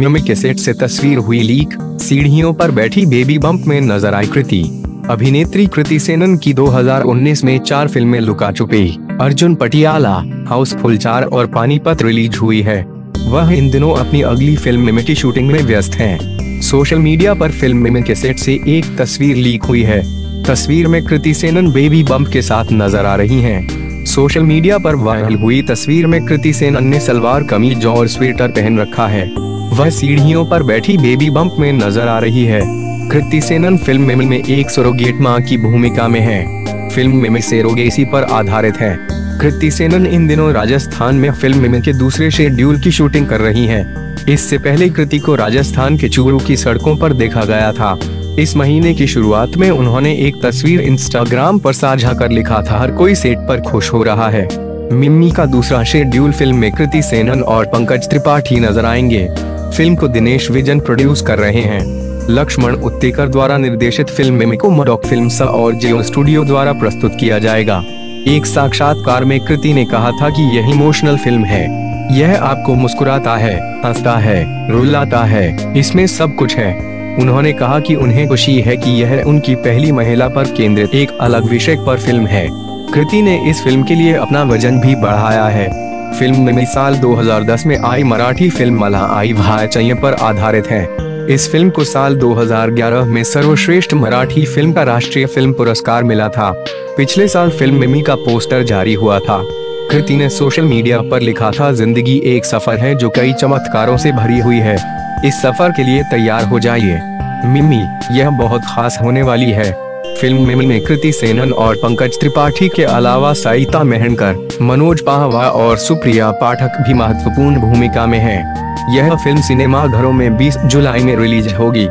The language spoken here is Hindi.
मिमिक के सेट से तस्वीर हुई लीक। सीढ़ियों पर बैठी बेबी बम्प में नज़र आई कृति। अभिनेत्री कृति सेनन की 2019 में चार फ़िल्में लुका चुपी अर्जुन पटियाला, हाउसफुल चार और पानीपत रिलीज़ हुई है। वह इन दिनों अपनी अगली फ़िल्म मिमिक की शूटिंग में व्यस्त हैं। सोशल मीडिया पर फ़िल्म मिमिक के सेट से एक तस्वीर लीक हुई है। तस्वीर में कृति सेनन बेबी बम्प के साथ नज़र आ रही हैं। सोशल मीडिया पर वायरल हुई तस्वीर में कृति सेनन ने सलवार कमीज और स्वेटर पहन रखा है। वह सीढ़ियों पर बैठी बेबी बम्प में नज़र आ रही है। कृति सेनन फ़िल्म में, में एक सरोगेट माँ की भूमिका में है। फ़िल्म में सेरोगेसी पर आधारित है। कृति सेनन इन दिनों राजस्थान में फ़िल्म में के दूसरे शेड्यूल की शूटिंग कर रही हैं। इससे पहले कृति को राजस्थान के चूरू की सड़कों पर देखा गया था। इस महीने की शुरुआत में उन्होंने एक तस्वीर इंस्टाग्राम पर साझा कर लिखा था। हर कोई सेट पर खुश हो रहा है। मिम्मी का दूसरा शेड्यूल फ़िल्म में कृति सेनन और पंकज त्रिपाठी नज़र आएँगे। फ़िल्म को दिनेश विजन प्रोड्यूस कर रहे हैं। लक्ष्मण उत्तेकर द्वारा निर्देशित फ़िल्म में को मडॉक फ़िल्म और जियो स्टूडियो द्वारा प्रस्तुत किया जाएगा। एक साक्षात्कार में कृति ने कहा था कि यह इमोशनल फ़िल्म है। यह आपको मुस्कुराता है, हंसता है, रुलाता है, इसमें सब कुछ है। उन्होंने कहा कि उन्हें खुशी है कि यह उनकी पहली महिला पर केंद्रित एक अलग विषय पर फ़िल्म है। कृति ने इस फ़िल्म के लिए अपना वज़न भी बढ़ाया है। फ़िल्म में साल 2010 में आई मराठी फ़िल्म मला आई भाई पर आधारित है। इस फ़िल्म को साल 2011 में सर्वश्रेष्ठ मराठी फ़िल्म का राष्ट्रीय फ़िल्म पुरस्कार मिला था। पिछले साल फ़िल्म मिमी का पोस्टर जारी हुआ था। कृति ने सोशल मीडिया पर लिखा था, ज़िंदगी एक सफ़र है जो कई चमत्कारों से भरी हुई है। इस सफ़र के लिए तैयार हो जाइए। मिमी, यह बहुत खास होने वाली है। फ़िल्म में कृति सेनन और पंकज त्रिपाठी के अलावा साइता मेहनकर, मनोज पाहवा और सुप्रिया पाठक भी महत्वपूर्ण भूमिका में हैं। यह फ़िल्म सिनेमा घरों में 20 जुलाई में रिलीज़ होगी